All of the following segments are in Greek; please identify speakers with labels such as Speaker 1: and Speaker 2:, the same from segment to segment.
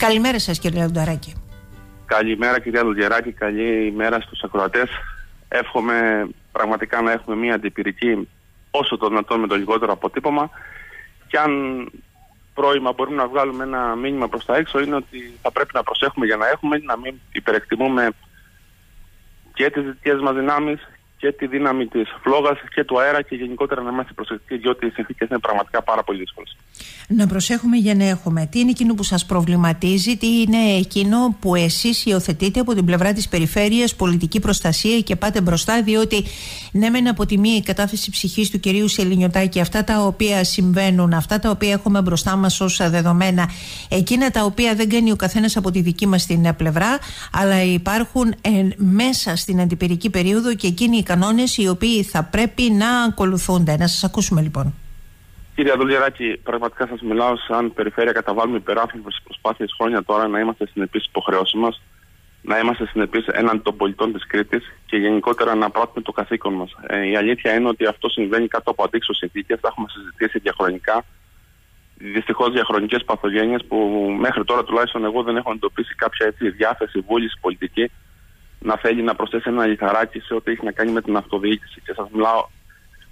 Speaker 1: Καλημέρα σας κύριε Λονταράκη.
Speaker 2: Καλημέρα κυρία Λονταράκη, καλή ημέρα στους ακροατές. Εύχομαι πραγματικά να έχουμε μια αντιπυρική όσο το δυνατόν με το λιγότερο αποτύπωμα και αν πρόημα μπορούμε να βγάλουμε ένα μήνυμα προς τα έξω είναι ότι θα πρέπει να προσέχουμε για να έχουμε, να μην υπερεκτιμούμε και τις δυτικές μας δυνάμεις και τη δύναμη της φλόγας και του αέρα και γενικότερα να είμαστε προσεκτικοί, διότι οι συνθήκες είναι πραγματικά πάρα πολύ δύσκολες.
Speaker 1: Να προσέχουμε για να έχουμε. Τι είναι εκείνο που σας προβληματίζει, τι είναι εκείνο που εσείς υιοθετείτε από την πλευρά της περιφέρειας, πολιτική προστασία και πάτε μπροστά, διότι ναι, μεν από τη μία η κατάθεση ψυχής του κυρίου Σελινιωτάκη, αυτά τα οποία συμβαίνουν, αυτά τα οποία έχουμε μπροστά μας ως δεδομένα, εκείνα τα οποία δεν κάνει ο καθένας από τη δική μας την πλευρά, αλλά υπάρχουν μέσα στην αντιπυρική περίοδο και εκείνοι κανόνες οι οποίοι θα πρέπει να ακολουθούνται. Να σας ακούσουμε λοιπόν.
Speaker 2: Κύριε Αδουλιαράκη, πραγματικά σας μιλάω σαν περιφέρεια. Καταβάλουμε υπεράθλιμε προσπάθειες χρόνια τώρα να είμαστε στην επίση υποχρεώση μας, να είμαστε στην επίση έναν των πολιτών της Κρήτης και γενικότερα να πράττουμε το καθήκον μας. Ε, η αλήθεια είναι ότι αυτό συμβαίνει κάτω από αντίξω συνθήκες. Τα έχουμε συζητήσει διαχρονικά. Δυστυχώς διαχρονικές παθογένειες που μέχρι τώρα τουλάχιστον εγώ δεν έχω εντοπίσει κάποια έτσι, διάθεση, βούλησης πολιτική να θέλει να προσθέσει ένα λιθαράκι σε ό,τι έχει να κάνει με την αυτοδιοίκηση. Και σας μιλάω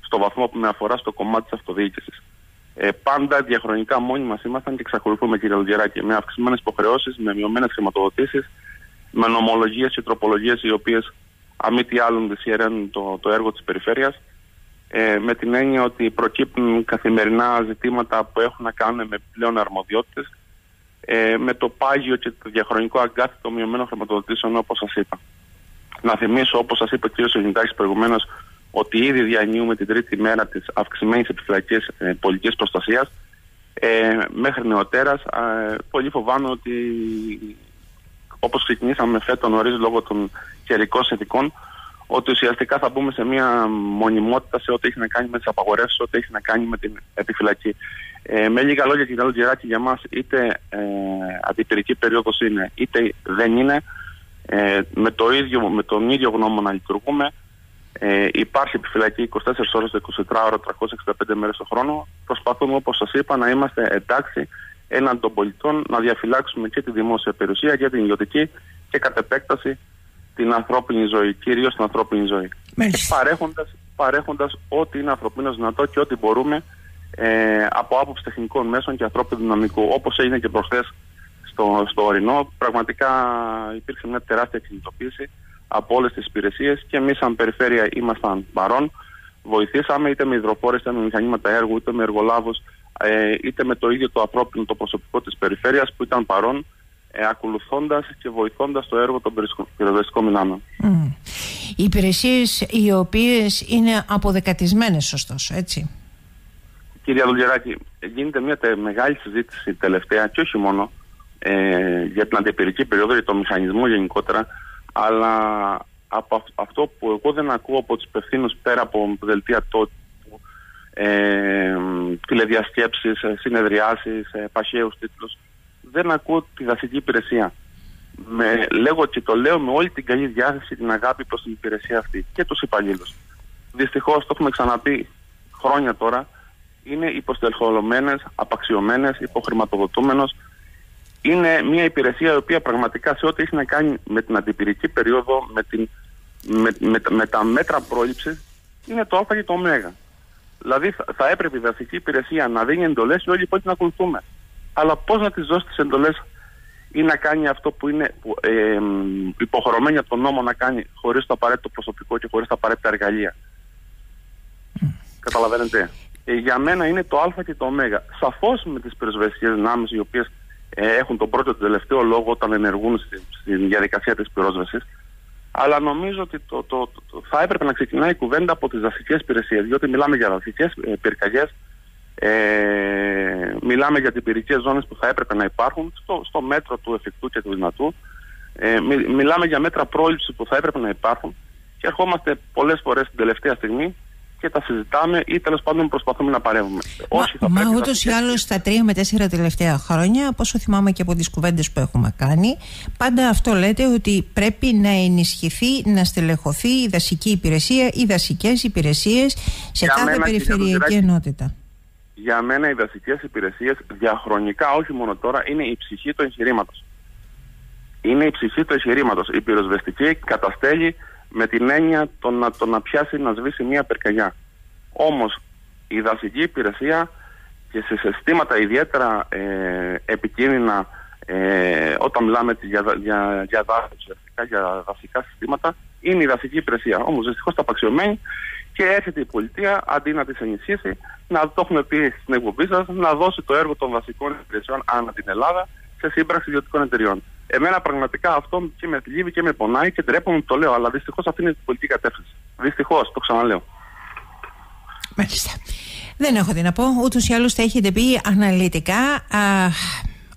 Speaker 2: στο βαθμό που με αφορά στο κομμάτι της αυτοδιοίκησης. Ε, πάντα διαχρονικά μόνοι μας ήμασταν και εξακολουθούμε, κύριε Λογεράκη, με αυξημένες υποχρεώσεις, με μειωμένες χρηματοδοτήσεις, με νομολογίες και τροπολογίες οι οποίες αμή τι άλλων δυσχεραίνουν το, το έργο της περιφέρειας. Ε, με την έννοια ότι προκύπτουν καθημερινά ζητήματα που έχουν να κάνουν με πλέον αρμοδιότητες, ε, με το πάγιο και το διαχρονικό αγκάθι των μειωμένων χρηματοδοτήσεων, όπως σας είπα. Να θυμίσω, όπως σας είπε ο κ. Σελινιτάκη προηγουμένως, ότι ήδη διανύουμε την τρίτη μέρα της αυξημένης επιφυλακής ε, πολιτικής προστασίας. Ε, μέχρι νεοτέρας, ε, πολύ φοβάμαι ότι όπως ξεκινήσαμε φέτος νωρίς λόγω των καιρικών συνθηκών, ότι ουσιαστικά θα μπούμε σε μια μονιμότητα σε ό,τι έχει να κάνει με τις απαγορεύσεις, ό,τι έχει να κάνει με την επιφυλακή. Ε, με λίγα λόγια, κύριε Λογεράκη, για μας είτε ε, αντιπυρική περίοδος είναι, είτε δεν είναι. Ε, με, το ίδιο, με τον ίδιο γνώμο να λειτουργούμε. Ε, υπάρχει επιφυλακή 24 ώρες, 24 ώρες, 365 μέρες το χρόνο. Προσπαθούμε, όπως σας είπα, να είμαστε εντάξει έναν των πολιτών, να διαφυλάξουμε και τη δημόσια περιουσία και την ιδιωτική και κατ' επέκταση την ανθρώπινη ζωή, κυρίως την ανθρώπινη ζωή. Παρέχοντας, παρέχοντας ό,τι είναι ανθρωπίνο δυνατό και ό,τι μπορούμε ε, από άποψη τεχνικών μέσων και ανθρώπινου δυναμικού. Όπως έγινε και προχθές στο, στο ορεινό, πραγματικά υπήρξε μια τεράστια κινητοποίηση από όλες τις υπηρεσίες και εμείς, σαν περιφέρεια, ήμασταν παρόν. Βοηθήσαμε είτε με υδροφόρες, είτε με μηχανήματα έργου, είτε με εργολάβους, ε, είτε με το ίδιο το ανθρώπινο το προσωπικό της περιφέρειας που ήταν παρόν, ε, ακολουθώντας και βοηθώντας το έργο των πυροσβεστικών δυνάμεων. Mm.
Speaker 1: Οι υπηρεσίες οι οποίες είναι αποδεκατισμένες, ωστόσο, έτσι.
Speaker 2: Κυρία Δουλγεράκη, γίνεται μια μεγάλη συζήτηση τελευταία και όχι μόνο ε, για την αντιπυρική περίοδο, για το μηχανισμό γενικότερα, αλλά από αυτό που εγώ δεν ακούω από τους υπευθύνους πέρα από δελτία τότου, ε, τηλεδιασκέψεις, ε, συνεδριάσεις, ε, παχαίους τίτλους, δεν ακούω τη δασική υπηρεσία. Με, λέγω και το λέω με όλη την καλή διάθεση, την αγάπη προς την υπηρεσία αυτή και τους υπαλλήλους. Δυστυχώς το έχουμε ξαναπεί χρόνια τώρα, είναι υποστελχολωμένες, απαξιωμένες, υποχρηματοδοτούμενος, είναι μια υπηρεσία η οποία πραγματικά σε ό,τι έχει να κάνει με την αντιπυρική περίοδο, με, την, με, με, με τα μέτρα πρόληψης, είναι το Α και το Ω. Δηλαδή θα, θα έπρεπε η δασική υπηρεσία να δίνει εντολές και όλοι οι υπόλοιποι να ακολουθούμε. Αλλά πώς να τη δώσει τις εντολές ή να κάνει αυτό που είναι ε, υποχρεωμένη από τον νόμο να κάνει χωρίς το απαραίτητο προσωπικό και χωρίς τα απαραίτητα εργαλεία. Καταλαβαίνετε. Ε, για μένα είναι το Α και το Ω. Σαφώς με τις πυροσβεστικές δυνάμεις οι οποίες ε, έχουν τον πρώτο και τον τελευταίο λόγο όταν ενεργούν στη, στη διαδικασία της πυρόσβεσης. Αλλά νομίζω ότι το, το, το, θα έπρεπε να ξεκινάει η κουβέντα από τις δασικές υπηρεσίες, διότι μιλάμε για δασικές ε, πυρκαγιές, ε, μιλάμε για την πυρικές ζώνες που θα έπρεπε να υπάρχουν στο, στο μέτρο του εφικτού και του δυνατού. Ε, μιλάμε για μέτρα πρόληψης που θα έπρεπε να υπάρχουν και ερχόμαστε πολλές φορές την τελευταία στιγμή και τα συζητάμε ή τέλος πάντων προσπαθούμε να παρέμβουμε.
Speaker 1: Μα, Όχι, θα μα ούτως ή άλλως τα τρία με τέσσερα τελευταία χρόνια, όπω θυμάμαι και από τις κουβέντες που έχουμε κάνει, πάντα αυτό λέτε ότι πρέπει να ενισχυθεί, να στελεχωθεί η δασική υπηρεσία, οι δασικές υπηρεσίες σε κάθε περιφερειακή ενότητα.
Speaker 2: για μένα οι δασικές υπηρεσίες διαχρονικά, όχι μόνο τώρα, είναι η ψυχή του εγχειρήματος. Είναι η ψυχή του εγχειρήματος. Η πυροσβεστική καταστέλει με την έννοια το να, το να πιάσει να σβήσει μια περκαγιά. Όμως η δασική υπηρεσία και σε συστήματα ιδιαίτερα ε, επικίνδυνα ε, όταν μιλάμε για, για, για, δάση, για δασικά συστήματα είναι η δασική υπηρεσία. Όμως δυστυχώς τα απαξιωμένη και έρχεται η πολιτεία αντί να τις ενισχύσει, να το έχουμε πει στην εκπομπή σας, να δώσει το έργο των δασικών υπηρεσιών ανά την Ελλάδα σε σύμπραξη ιδιωτικών εταιριών. Εμένα πραγματικά αυτό και με θλίβει και με πονάει και τρέπομαι το λέω, αλλά δυστυχώς αυτή είναι η πολιτική κατεύθυνση. Δυστυχώς, το ξαναλέω.
Speaker 1: Μάλιστα. Δεν έχω τι να πω. Ούτως ή άλλως τα έχετε πει αναλυτικά. Α,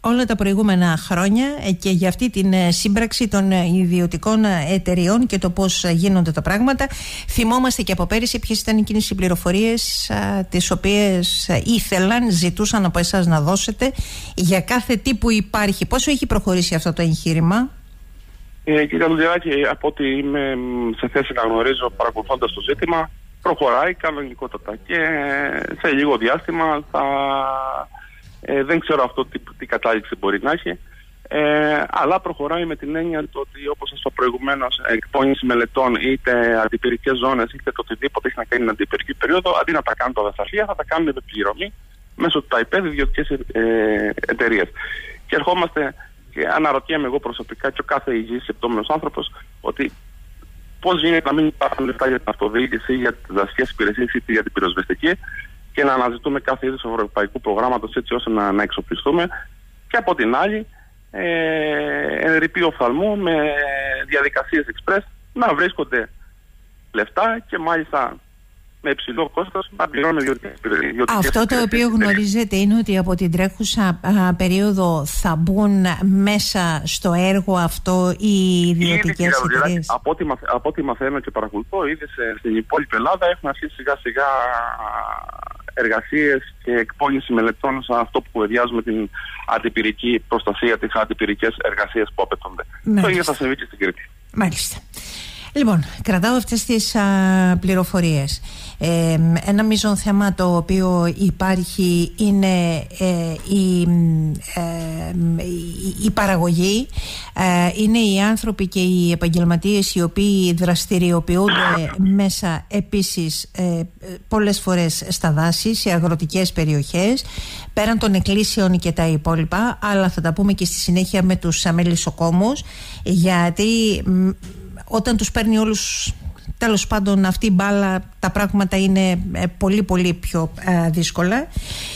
Speaker 1: όλα τα προηγούμενα χρόνια ε, και για αυτή την ε, σύμπραξη των ε, ιδιωτικών εταιριών και το πώς γίνονται τα πράγματα. Θυμόμαστε και από πέρυσι ποιες ήταν εκείνες οι πληροφορίες τις οποίες ήθελαν, ζητούσαν από εσάς να δώσετε για κάθε τι που υπάρχει. Πόσο έχει προχωρήσει αυτό το εγχείρημα;
Speaker 2: Ε, κύριε Λουδιάκη, από ό,τι είμαι σε θέση να γνωρίζω παρακολουθώντας το ζήτημα, προχωράει κανονικότατα και σε λίγο διάστημα θα ε, δεν ξέρω αυτό τι, τι κατάληξη μπορεί να έχει. Ε, αλλά προχωράει με την έννοια το ότι όπως σας είπα προηγουμένως, εκπόνηση μελετών είτε αντιπυρικές ζώνες είτε το οτιδήποτε έχει να κάνει με αντιπυρική περίοδο, αντί να τα κάνουν τα δασαρχεία, θα τα κάνουν με πληρωμή μέσω του ΤΑΙΠΕΔ ιδιωτικές ε, εταιρείες. Και ερχόμαστε και αναρωτιέμαι εγώ προσωπικά και ο κάθε υγιής επτόμενος άνθρωπος ότι πώς γίνεται να μην υπάρχουν λεφτά για την αυτοδιοίκηση, για τις δασικές υπηρεσίες ή για την πυροσβεστική και να αναζητούμε κάθε είδους ευρωπαϊκού προγράμματος έτσι ώστε να, να εξοπλιστούμε. Και από την άλλη ε, ρηπή οφθαλμού με διαδικασίες εξπρές να βρίσκονται λεφτά και μάλιστα με υψηλό κόστος να πληρώνουμε
Speaker 1: Αυτό το οποίο γνωρίζετε είναι ότι από την τρέχουσα περίοδο θα μπουν μέσα στο έργο αυτό οι ιδιωτικές εταιρείες;
Speaker 2: Από, από ό,τι μαθαίνω και παρακολουθώ, ήδη στην υπόλοιπη Ελλάδα έχουν αρχίσει σιγά σιγά εργασίες και εκπόνηση μελετών σε αυτό που κουβεντιάζουμε την αντιπυρική προστασία, τις αντιπυρικές εργασίες που απαιτούνται. Το ίδιο θα συμβεί και στην Κρήτη.
Speaker 1: Μάλιστα. Λοιπόν, κρατάω αυτές τις α, πληροφορίες. Ε, ένα μείζον θέμα το οποίο υπάρχει είναι ε, η, ε, η, παραγωγή, είναι οι άνθρωποι και οι επαγγελματίες οι οποίοι δραστηριοποιούνται μέσα επίσης πολλές φορές στα δάση, σε αγροτικές περιοχές, πέραν των εκκλήσεων και τα υπόλοιπα, αλλά θα τα πούμε και στη συνέχεια με τους αμελισσοκόμους, γιατί όταν τους παίρνει όλους τέλος πάντων αυτή η μπάλα τα πράγματα είναι ε, πολύ πολύ πιο ε, δύσκολα.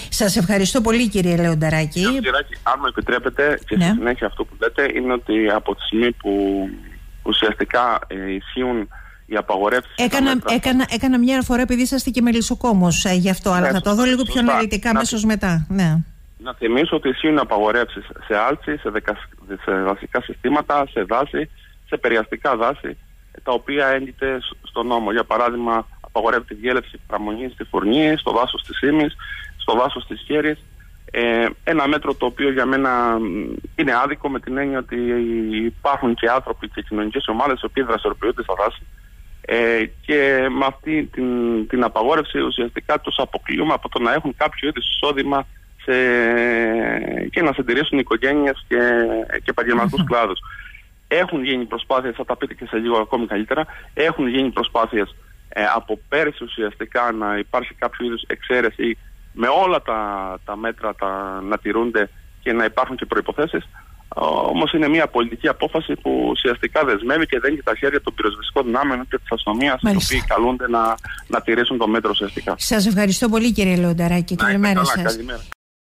Speaker 1: Σας ευχαριστώ πολύ κύριε Λεονταράκη.
Speaker 2: Κύριε Λεονταράκη, αν μου επιτρέπετε και ναι. στη συνέχεια αυτό που λέτε είναι ότι από τη στιγμή που ουσιαστικά ε, ισχύουν οι απαγορεύσεις.
Speaker 1: Έκανα, έκανα, έκανα μια φορά επειδή είσαστε και μελισσοκόμος ε, γι' αυτό, αλλά ναι, θα το δω λίγο πιο αναλυτικά αμέσως μετά. Ναι.
Speaker 2: Να θυμίσω ότι ισχύουν απαγορεύσεις σε άλτσι, σε, δεκα, σε δασικά συστήματα, σε δάση, σε περιαστικά δάση, τα οποία έγκυται στο νόμο. Για παράδειγμα, απαγορεύεται η διέλευση παραμονής στη Φουρνή, στο δάσο της Ήμη, στο δάσο της Χέρι. Ε, ένα μέτρο το οποίο για μένα είναι άδικο με την έννοια ότι υπάρχουν και άνθρωποι και κοινωνικές ομάδες οι οποίοι δραστηριοποιούνται στα δάση. Ε, και με αυτή την, την απαγόρευση ουσιαστικά τους αποκλείουμε από το να έχουν κάποιο είδους εισόδημα σε, και να συντηρήσουν οικογένειες και, και επαγγελματικούς κλάδους. Έχουν γίνει προσπάθειες, θα τα πείτε και σε λίγο ακόμη καλύτερα, έχουν γίνει προσπάθειες ε, από πέρυσι ουσιαστικά να υπάρχει κάποιο είδους εξαίρεση με όλα τα, τα μέτρα τα, να τηρούνται και να υπάρχουν και προποθέσει. Όμως είναι μια πολιτική απόφαση που ουσιαστικά δεσμεύει και δένει τα χέρια των πυροσβεστικών δυνάμεων και της αστυνομίας, οι οποίοι καλούνται να, να τηρήσουν το μέτρο ουσιαστικά.
Speaker 1: Σας ευχαριστώ πολύ, κύριε Λεονταράκη. Καλημέρα σας.